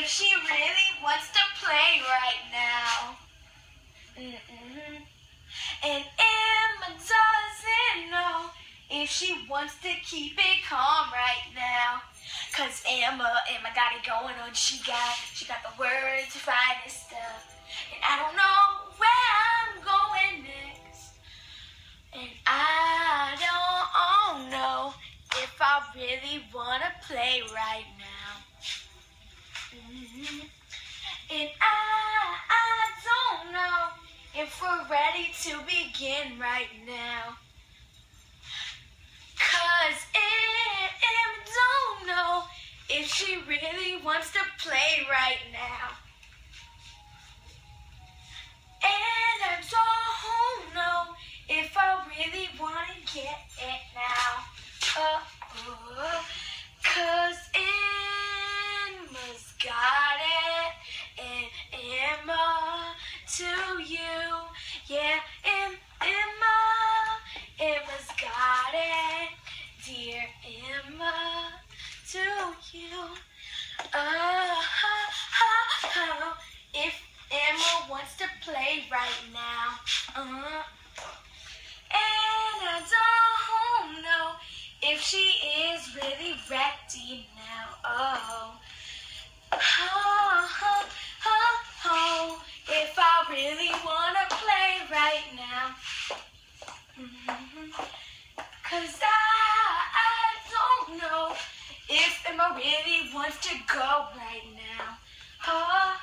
if she really wants to play right now. Mm-hmm. And Emma doesn't know if she wants to keep it calm right now. Cause Emma, Emma got it going on. She got, she got the words, to fight this stuff. And I don't know where I'm going next. And I don't oh know if I really wanna play right now. And I, I don't know if we're ready to begin right now. Cause Em, Em don't know if she really wants to play right now. And I don't know if I really want to get it now. Uh, uh, Cause Emma's got it. You. Uh, ha, ha. If Emma wants to play right now. Uh, and I don't Emma really wants to go right now. Oh,